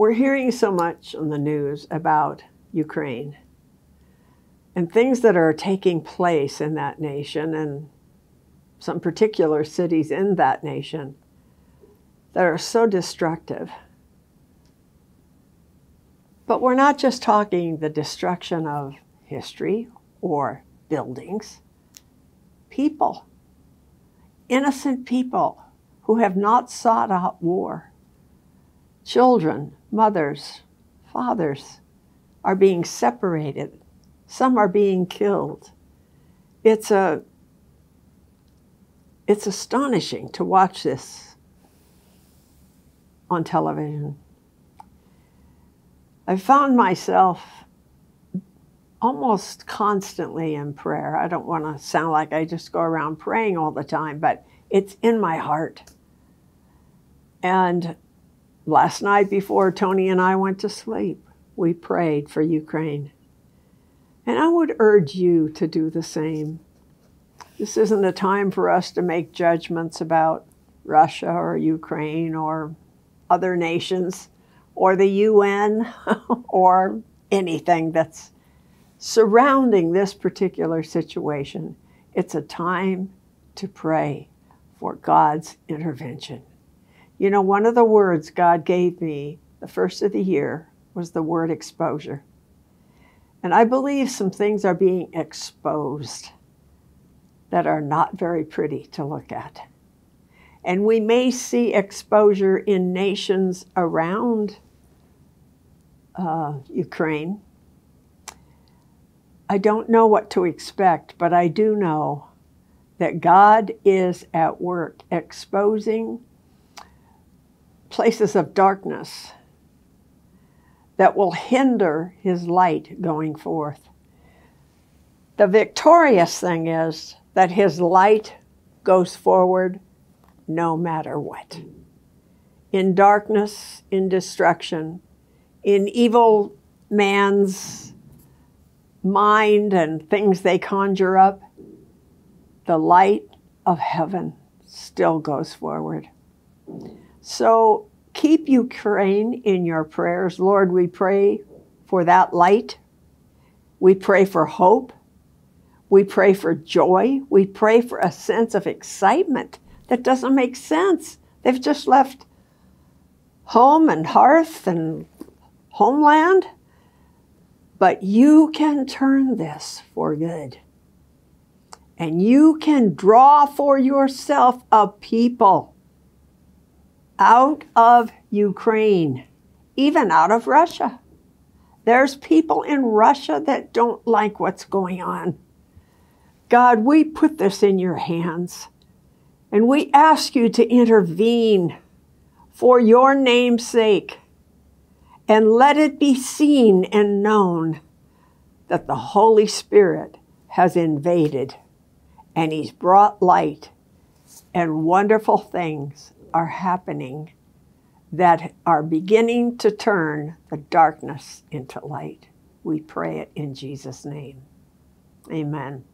We're hearing so much on the news about Ukraine and things that are taking place in that nation and some particular cities in that nation that are so destructive. But we're not just talking the destruction of history or buildings, people, innocent people who have not sought out war. Children, mothers, fathers are being separated. Some are being killed. It's a it's astonishing to watch this on television. I found myself almost constantly in prayer. I don't want to sound like I just go around praying all the time, but it's in my heart. And last night before Tony and I went to sleep, we prayed for Ukraine. And I would urge you to do the same. This isn't a time for us to make judgments about Russia or Ukraine or other nations or the UN or anything that's surrounding this particular situation. It's a time to pray for God's intervention. You know, one of the words God gave me the first of the year was the word exposure. And I believe some things are being exposed that are not very pretty to look at. And we may see exposure in nations around uh, Ukraine I don't know what to expect, but I do know that God is at work exposing places of darkness that will hinder his light going forth. The victorious thing is that his light goes forward no matter what. In darkness, in destruction, in evil man's mind and things they conjure up, the light of heaven still goes forward. So keep Ukraine in your prayers. Lord, we pray for that light. We pray for hope. We pray for joy. We pray for a sense of excitement that doesn't make sense. They've just left home and hearth and homeland but you can turn this for good. And you can draw for yourself a people out of Ukraine, even out of Russia. There's people in Russia that don't like what's going on. God, we put this in your hands and we ask you to intervene for your name's sake and let it be seen and known that the Holy Spirit has invaded and He's brought light, and wonderful things are happening that are beginning to turn the darkness into light. We pray it in Jesus' name. Amen.